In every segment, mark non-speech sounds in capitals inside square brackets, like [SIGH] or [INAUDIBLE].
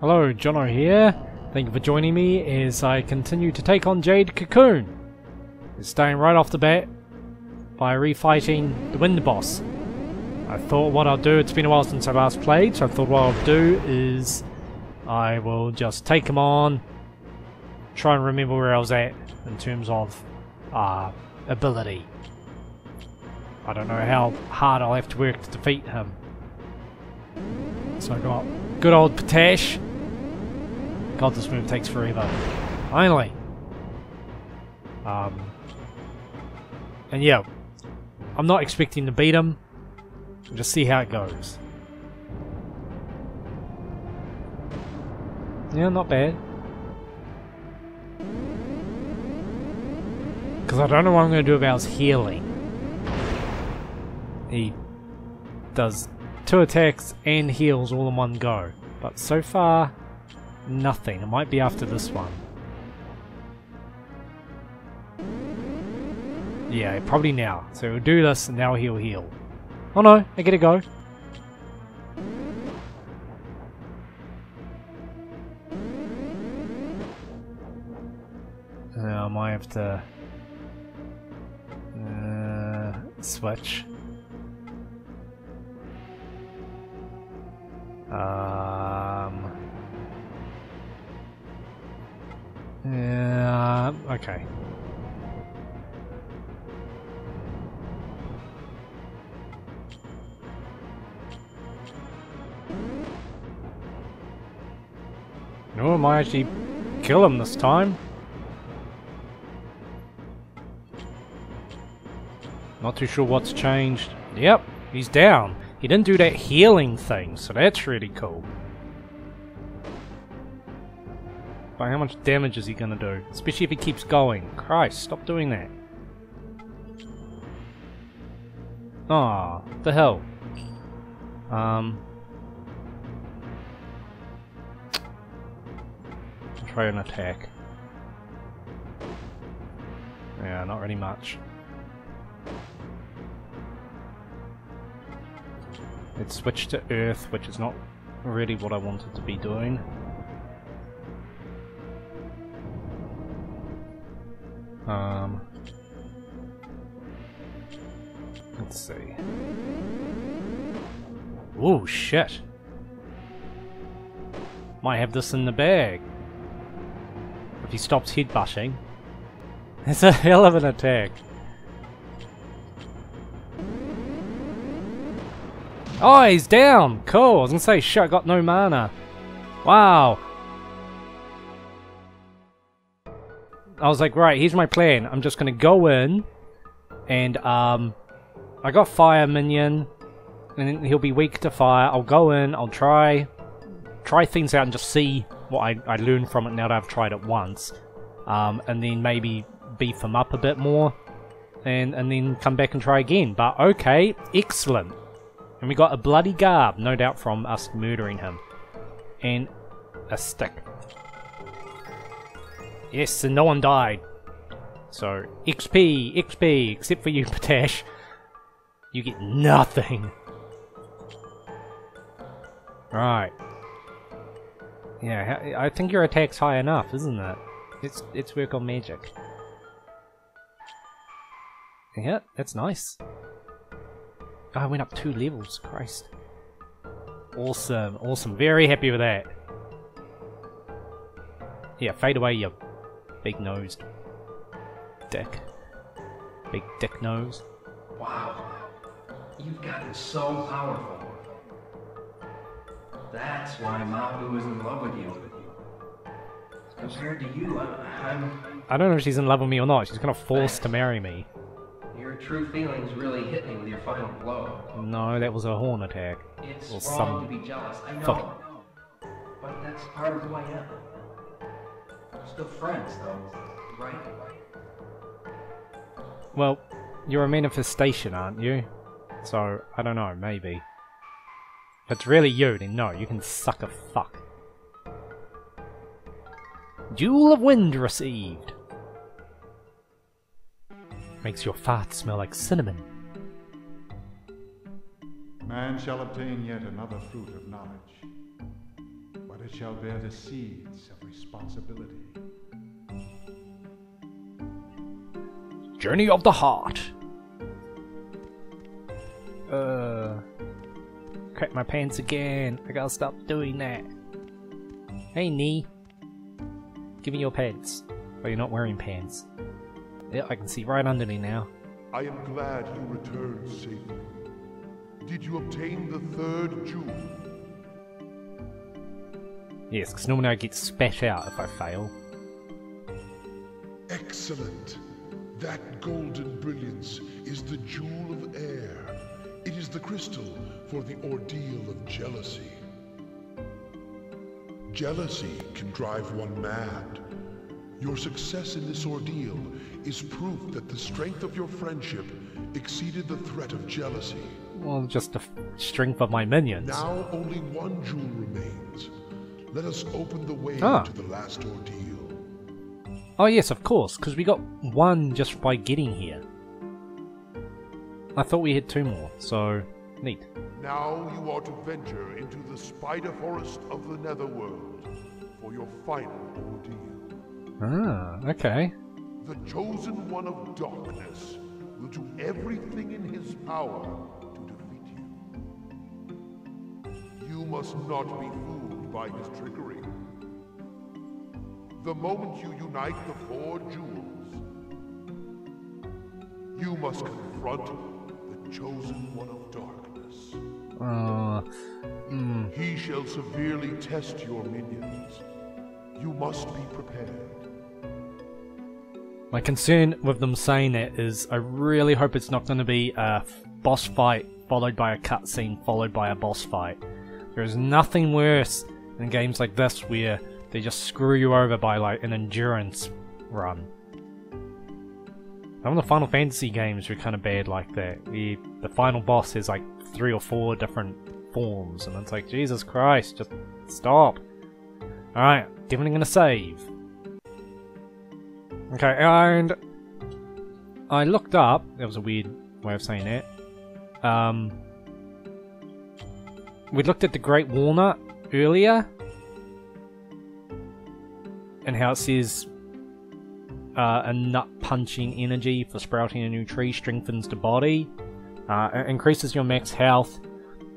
Hello, Jono here. Thank you for joining me as I continue to take on Jade Cocoon. It's starting right off the bat by refighting the Wind Boss. I thought what I'll do, it's been a while since I last played, so I thought what I'll do is I will just take him on, try and remember where I was at in terms of uh, ability. I don't know how hard I'll have to work to defeat him. So I got good old Patash. God, this move takes forever. Finally. Um, and yeah, I'm not expecting to beat him. Just see how it goes. Yeah, not bad. Because I don't know what I'm going to do about his healing. He does two attacks and heals all in one go. But so far, nothing. It might be after this one. Yeah, probably now. So we'll do this and now he'll heal. Oh no, I get a go. Uh, I might have to uh, switch. Um. Yeah. Okay. No, I actually kill him this time. Not too sure what's changed. Yep, he's down. He didn't do that healing thing, so that's really cool. But how much damage is he gonna do? Especially if he keeps going. Christ, stop doing that. Ah, the hell. Um. Try an attack. Yeah, not really much. It switched to Earth, which is not really what I wanted to be doing. Um, let's see. Oh shit! Might have this in the bag. If he stops headbutting. [LAUGHS] It's a hell of an attack. Oh, he's down! Cool, I was gonna say, shit, I got no mana. Wow. I was like, right, here's my plan. I'm just gonna go in, and, um, I got fire minion, and he'll be weak to fire. I'll go in, I'll try, try things out and just see what I, I learn from it now that I've tried it once. Um, and then maybe beef him up a bit more, and, and then come back and try again. But okay, excellent. And we got a bloody garb, no doubt from us murdering him. And a stick. Yes, and no one died. So, XP, XP, except for you, [LAUGHS] Patash. You get nothing. Right. Yeah, I think your attack's high enough, isn't it? It's, it's work on magic. Yeah, that's nice. Oh, I went up two levels, Christ. Awesome, awesome. Very happy with that. Yeah, fade away, you big nosed dick. Big dick nose. Wow. You've gotten so powerful. That's why Mahbu is in love with you. Compared to you, I, I'm. I don't know if she's in love with me or not. She's kind of forced to marry me. Your true feelings really hit me with your final blow. No, that was a horn attack. It's Or wrong some to be jealous, I know. fuck- But that's part of who I am. We're still friends, though, right? Well, you're a manifestation, aren't you? So, I don't know, maybe. If it's really you, then no, you can suck a fuck. Jewel of Wind received. Makes your fart smell like cinnamon. Man shall obtain yet another fruit of knowledge. But it shall bear the seeds of responsibility. Journey of the Heart. Uh, crap my pants again. I gotta stop doing that. Hey, knee. Give me your pants. Oh, you're not wearing pants. Yeah, I can see right under me now. I am glad you returned safely. Did you obtain the third jewel? Yes, because normally I get spat out if I fail. Excellent. That golden brilliance is the jewel of air. It is the crystal for the ordeal of jealousy. Jealousy can drive one mad. Your success in this ordeal is proof that the strength of your friendship exceeded the threat of jealousy. Well, just the strength of my minions. Now only one jewel remains. Let us open the way Ah. to the last ordeal. Oh yes, of course, because we got one just by getting here. I thought we had two more, so neat. Now you are to venture into the spider forest of the netherworld for your final ordeal. Ah, okay. The chosen one of darkness will do everything in his power to defeat you. You must not be fooled by his trickery. The moment you unite the four jewels, you must confront the chosen one of darkness. Uh, mm, He shall severely test your minions. You must be prepared. My concern with them saying that is I really hope it's not going to be a boss fight followed by a cutscene followed by a boss fight. There is nothing worse than games like this where they just screw you over by like an endurance run. Some of the Final Fantasy games were kind of bad like that. The the final boss has like three or four different forms, and it's like Jesus Christ, just stop. All right, definitely gonna save. Okay, and I looked up. That was a weird way of saying that. Um, we looked at the Great Walnut earlier, and how it says uh, a nut punching energy for sprouting a new tree strengthens the body, uh, increases your max health.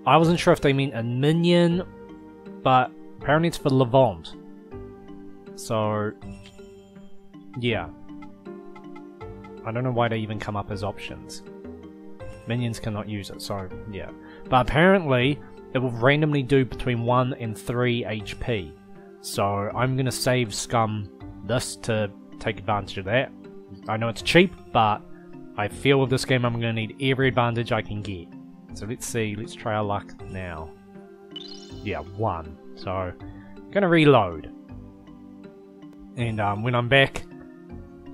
I wasn't sure if they meant a minion, but apparently it's for Levant. So, yeah. I don't know why they even come up as options. Minions cannot use it, so yeah. But apparently, it will randomly do between 1 and 3 HP. So I'm gonna save Scum this to take advantage of that. I know it's cheap, but I feel with this game I'm gonna need every advantage I can get. So let's see, let's try our luck now. Yeah, 1. So, gonna reload. And um, when I'm back,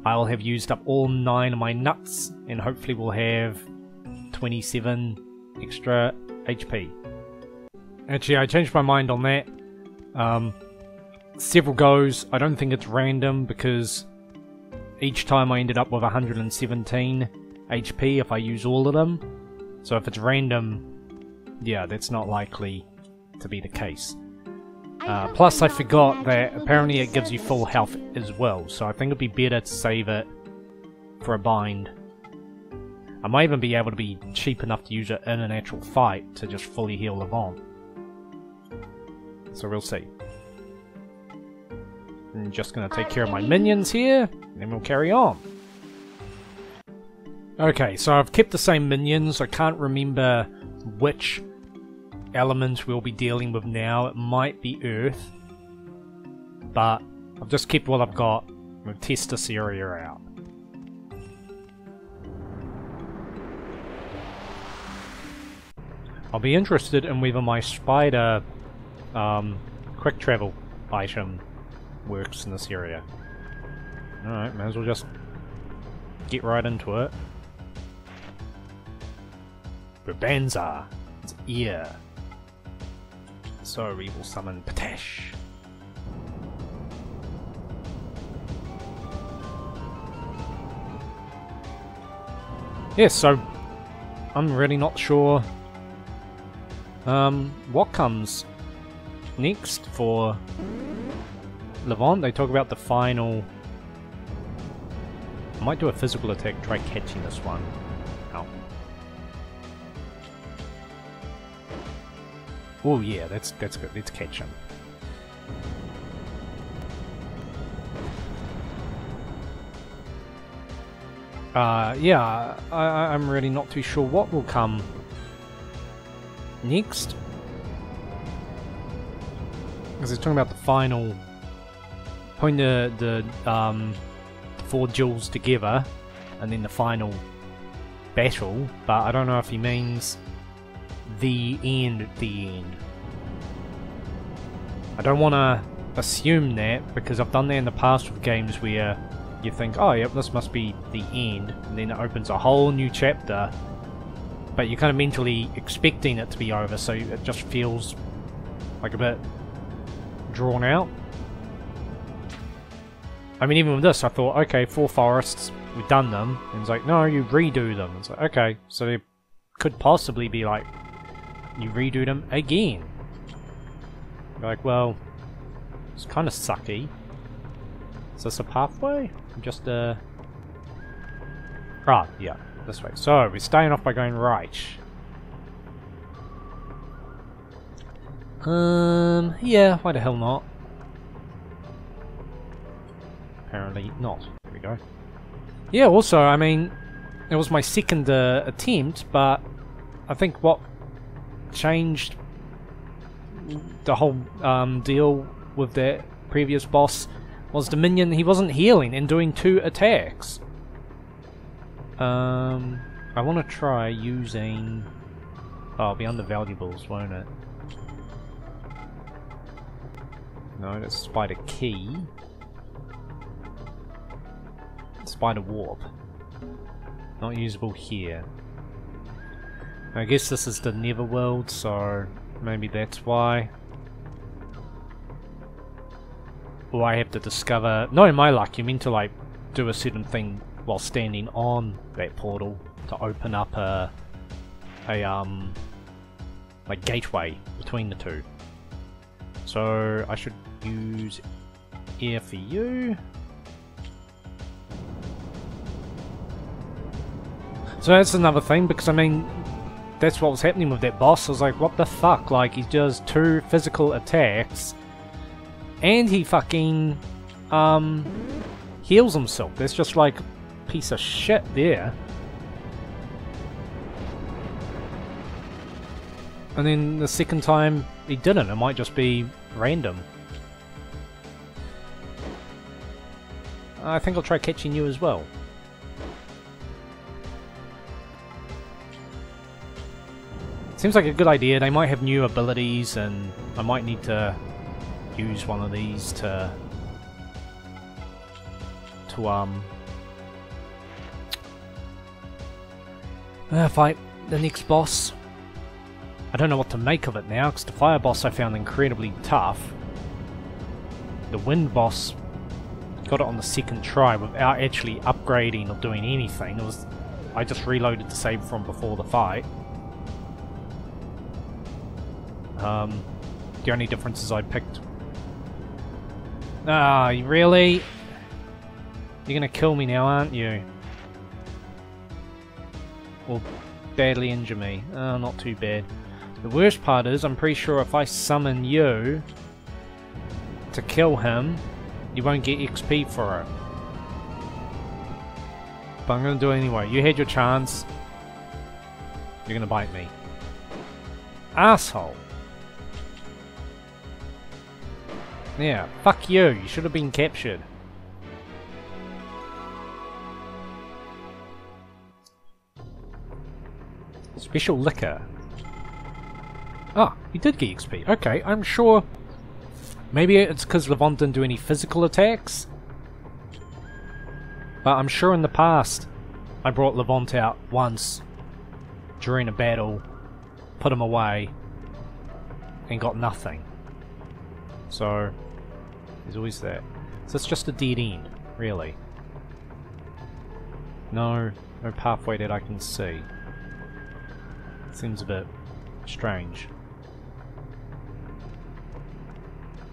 I'll have used up all 9 of my nuts, and hopefully we'll have 27 extra HP. Actually, I changed my mind on that. Um, several goes. I don't think it's random because each time I ended up with 117 HP if I use all of them. So if it's random, yeah, that's not likely to be the case. Uh, plus, I forgot that apparently it gives you full health as well, so I think it'd be better to save it for a bind. I might even be able to be cheap enough to use it in an actual fight to just fully heal Levant. So we'll see. I'm just gonna take care of my minions here, and then we'll carry on. Okay, so I've kept the same minions. I can't remember which element we'll be dealing with now. It might be Earth, but I've just kept what I've got. We'll test this area out. I'll be interested in whether my spider um, quick travel item works in this area. Alright, may as well just get right into it. Brabanza! It's ear. So we will summon Patesh. Yes, so I'm really not sure um, what comes next for Levant. They talk about the final. I might do a physical attack, try catching this one. Oh yeah, that's that's good. Let's catch him. Uh, yeah, I, I'm really not too sure what will come next. Because it's talking about the final, putting the the um, four jewels together, and then the final battle. But I don't know if he means the end. The end. I don't want to assume that because I've done that in the past with games where you think, oh, yep, this must be the end, and then it opens a whole new chapter. But you're kind of mentally expecting it to be over, so it just feels like a bit drawn out. I mean, even with this, I thought, okay, four forests, we've done them. And it's like, no, you redo them. It's like, okay, so they could possibly be like, you redo them again. You're like, well, it's kind of sucky. Is this a pathway? Just uh Ah, yeah, this way. So we're starting off by going right. Um, yeah, why the hell not? Apparently not. There we go. Yeah, also, I mean, it was my second uh, attempt, but I think what changed the whole um, deal with that previous boss was the minion, he wasn't healing and doing two attacks. Um, I want to try using... Oh, it'll be under valuables, won't it? No, that's spider key. Spider warp. Not usable here. I guess this is the Netherworld, so maybe that's why. Or I have to discover... No, in my luck, you mean to like do a certain thing while standing on that portal to open up a a um like gateway between the two. So I should use air for you. So that's another thing because I mean that's what was happening with that boss. I was like, what the fuck? Like he does two physical attacks and he fucking um heals himself. That's just like piece of shit there. And then the second time he didn't. It might just be random. I think I'll try catching you as well. Seems like a good idea. They might have new abilities and I might need to use one of these to to um uh, fight the next boss. I don't know what to make of it now because the fire boss I found incredibly tough. The wind boss got it on the second try without actually upgrading or doing anything. It was I just reloaded the save from before the fight. Um, the only difference is I picked Ah, really? You're gonna kill me now, aren't you? Or badly injure me. Oh, not too bad. The worst part is, I'm pretty sure if I summon you to kill him, you won't get XP for it. But I'm gonna do it anyway. You had your chance. You're gonna bite me. Asshole. Yeah, fuck you. You should have been captured. Special liquor. Ah, he did get XP. Okay, I'm sure... Maybe it's because Levant didn't do any physical attacks? But I'm sure in the past I brought Levant out once during a battle, put him away, and got nothing. So, there's always that. So it's just a dead end, really. No, no pathway that I can see. Seems a bit strange.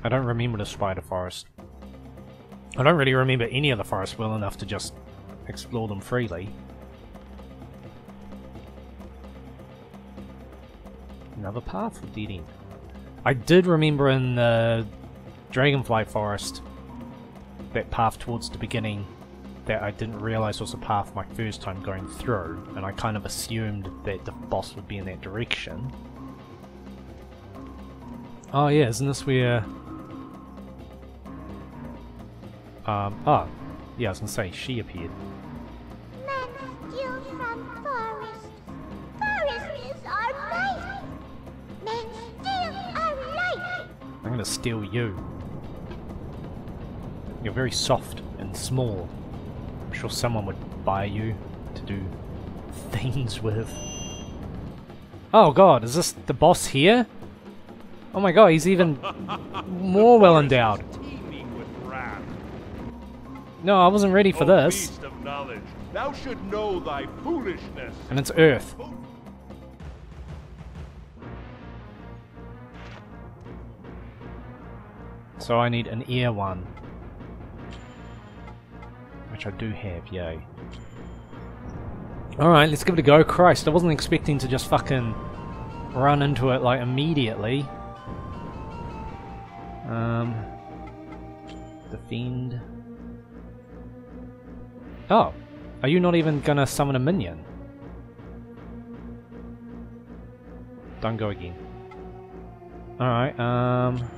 I don't remember the spider forest. I don't really remember any of the forests well enough to just explore them freely. Another path dead end. I did remember in the Dragonfly Forest that path towards the beginning that I didn't realise was a path my first time going through, and I kind of assumed that the boss would be in that direction. Oh yeah, isn't this where... Um, oh, yeah, I was gonna say, she appeared. Gonna steal you. You're very soft and small. I'm sure someone would buy you to do things with. Oh god, is this the boss here? Oh my god, he's even [LAUGHS] more well endowed. Teeming with wrath. No, I wasn't ready for oh, this. beast of knowledge, thou should know thy foolishness. And it's Earth. So I need an ear one. Which I do have, yay. Alright, let's give it a go. Christ, I wasn't expecting to just fucking run into it like immediately. Um Defend. Oh. Are you not even gonna summon a minion? Don't go again. Alright, um...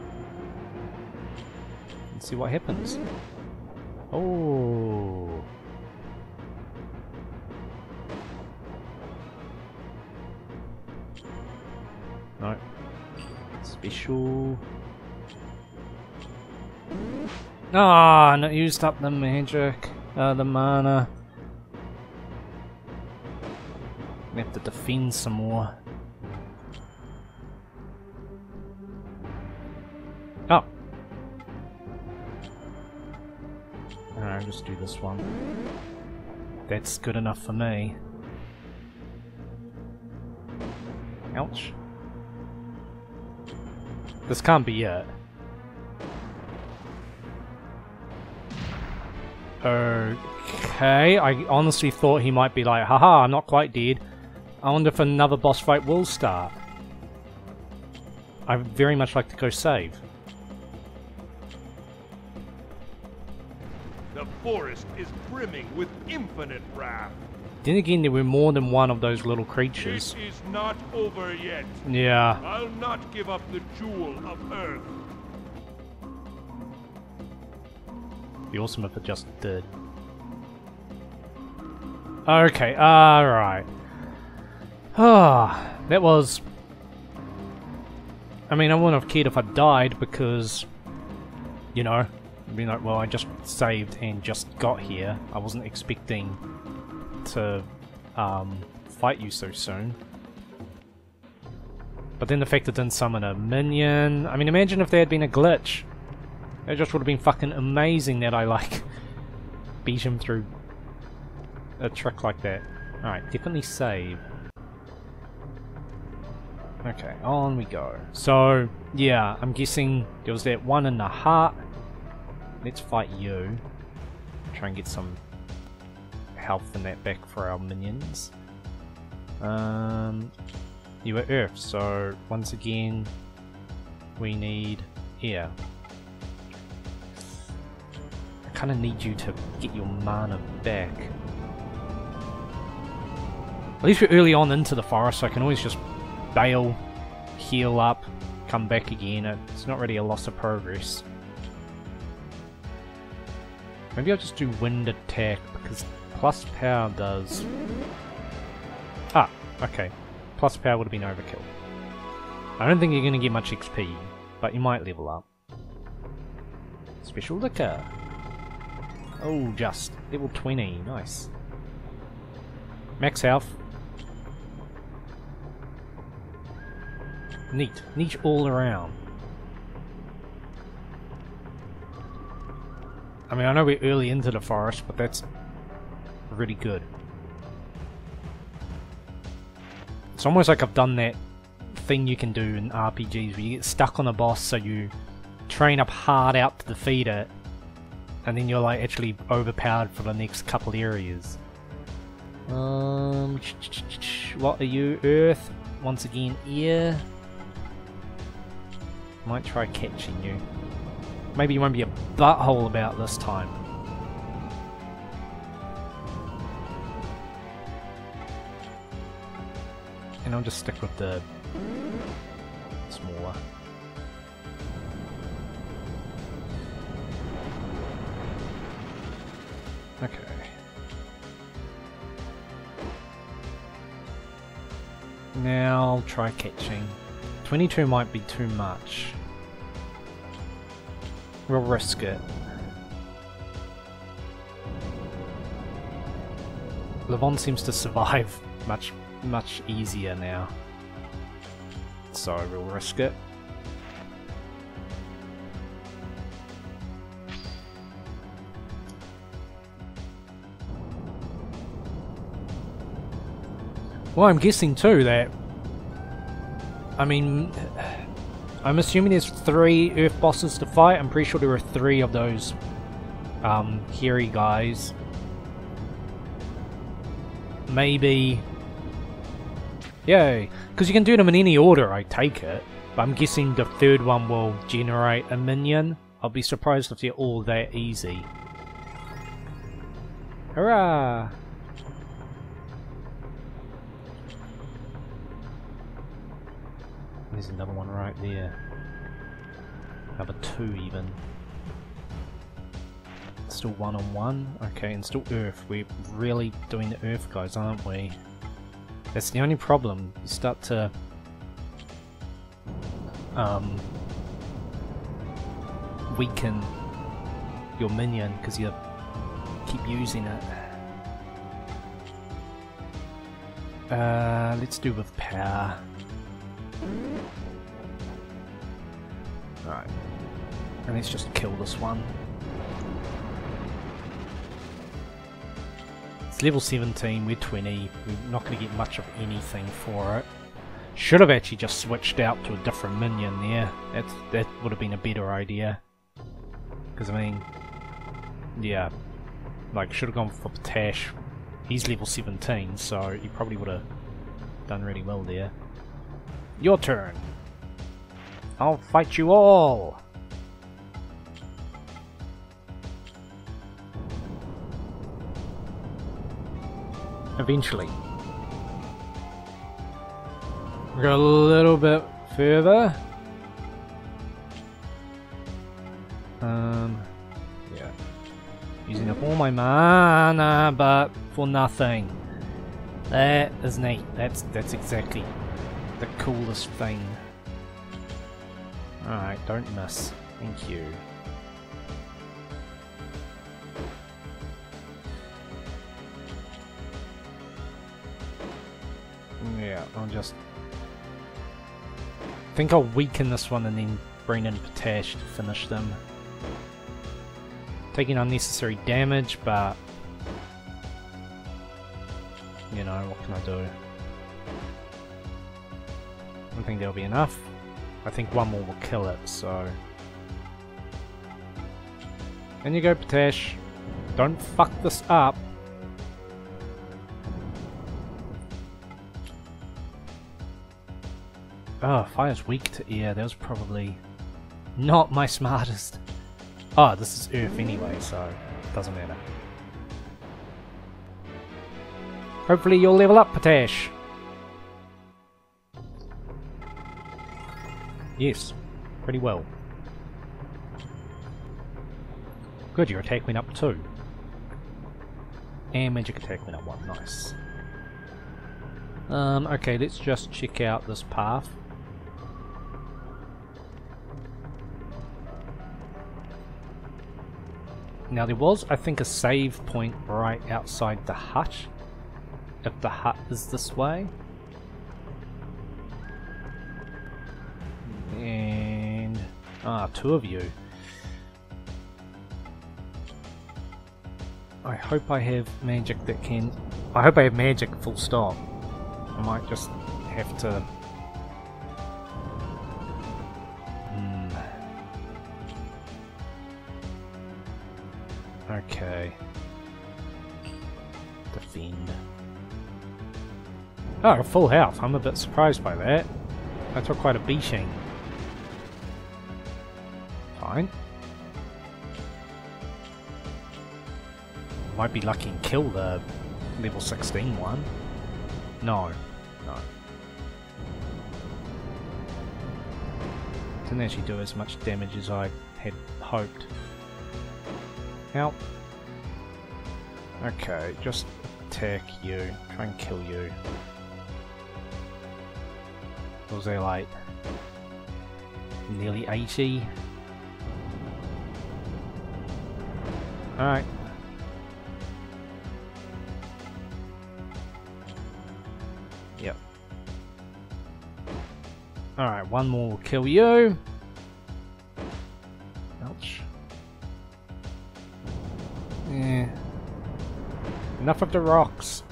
Let's see what happens. Oh. No. Special. Ah, not used up the magic, uh, the mana. We have to defend some more. Just do this one. That's good enough for me. Ouch. This can't be it. Okay, I honestly thought he might be like, haha, I'm not quite dead. I wonder if another boss fight will start. I'd very much like to go save. Forest is brimming with infinite wrath. Then again, there were more than one of those little creatures. It is not over yet. Yeah. I'll not give up the jewel of Earth. Be awesome if it just did. Okay, alright. Ah, that was... I mean, I wouldn't have cared if I died because, you know, Like, well, I just saved and just got here. I wasn't expecting to um, fight you so soon. But then the fact it didn't summon a minion... I mean, imagine if there had been a glitch. It just would have been fucking amazing that I, like, [LAUGHS] beat him through a trick like that. Alright, definitely save. Okay, on we go. So, yeah, I'm guessing there was that one in the heart. Let's fight you. Try and get some health in that back for our minions. Um, you were Earth, so once again, we need air. I kind of need you to get your mana back. At least we're early on into the forest, so I can always just bail, heal up, come back again. It's not really a loss of progress. Maybe I'll just do wind attack because plus power does. Ah, okay. Plus power would have been overkill. I don't think you're going to get much XP, but you might level up. Special liquor. Oh, just. Level 20. Nice. Max health. Neat. Neat all around. I mean, I know we're early into the forest, but that's really good. It's almost like I've done that thing you can do in RPGs where you get stuck on a boss so you train up hard out to defeat it, and then you're like actually overpowered for the next couple areas. Um, what are you, Earth? Once again, air. Might try catching you. Maybe you won't be a butthole about this time. And I'll just stick with the smaller. Okay. Now I'll try catching. 22 might be too much. We'll risk it. Levant seems to survive [LAUGHS] much, much easier now. So we'll risk it. Well, I'm guessing too that. I mean, I'm assuming there's three Earth bosses to fight. I'm pretty sure there are three of those um, hairy guys. Maybe. Yay! Because you can do them in any order, I take it. But I'm guessing the third one will generate a minion. I'll be surprised if they're all that easy. Hurrah! There's another one right there. Number two even. Still one on one? Okay, and still Earth. We're really doing the Earth guys, aren't we? That's the only problem. You start to um, weaken your minion because you keep using it. Uh, let's do with power. Alright. And let's just kill this one. It's level 17, we're 20, we're not going to get much of anything for it. Should have actually just switched out to a different minion there. That's, that would have been a better idea. Because, I mean, yeah, like, should have gone for Ptash. He's level 17, so he probably would have done really well there. Your turn. I'll fight you all. Eventually. We go a little bit further. Um, yeah. Using up all my mana, but for nothing. That is neat. That's that's exactly coolest thing. Alright, don't miss. Thank you. Yeah, I'll just... I think I'll weaken this one and then bring in Ptash to finish them. Taking unnecessary damage, but... there'll be enough. I think one more will kill it, so... In you go, Ptash. Don't fuck this up. Oh, fire's weak to air. That was probably not my [LAUGHS] smartest. Oh, this is Earth anyway, so doesn't matter. Hopefully you'll level up, Ptash. Yes, pretty well. Good, your attack went up too. And magic attack went up one, nice. Um, okay, let's just check out this path. Now there was, I think, a save point right outside the hut. If the hut is this way. And... Ah, two of you. I hope I have magic that can... I hope I have magic full stop. I might just have to... Hmm. Okay. Defend. Oh, full health. I'm a bit surprised by that. I took quite a beating. Might be lucky and kill the level 16 one. No. No. Didn't actually do as much damage as I had hoped. Help. Okay, just attack you. Try and kill you. Was there like nearly 80? Alright. Alright, one more will kill you. Ouch. Yeah. Enough of the rocks.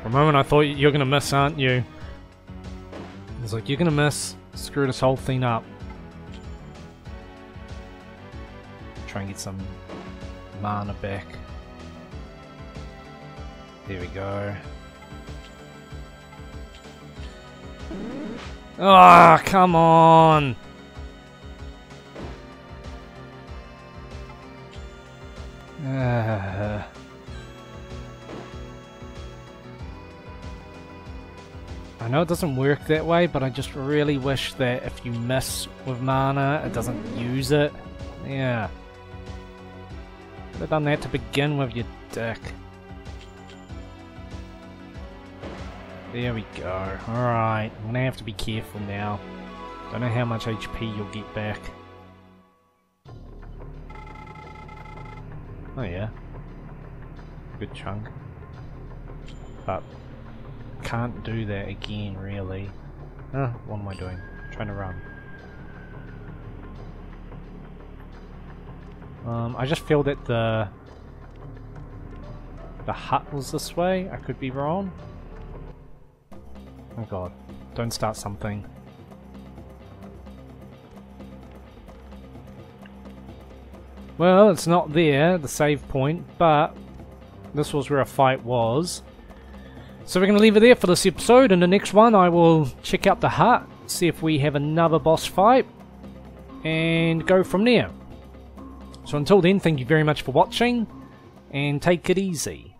For a moment I thought you're gonna miss, aren't you? It's like, you're gonna miss. Screw this whole thing up. Try and get some mana back. There we go. Ah, come on! Uh, I know it doesn't work that way, but I just really wish that if you miss with mana, it doesn't use it. Yeah. Could have done that to begin with, you dick. There we go. Alright, I'm gonna have to be careful now. Don't know how much HP you'll get back. Oh yeah. Good chunk. But can't do that again really. Ah, what am I doing? trying to run. Um, I just feel that the the hut was this way. I could be wrong. Oh god. Don't start something. Well, it's not there, the save point, but this was where a fight was. So we're going to leave it there for this episode. In the next one, I will check out the hut, see if we have another boss fight, and go from there. So until then, thank you very much for watching, and take it easy.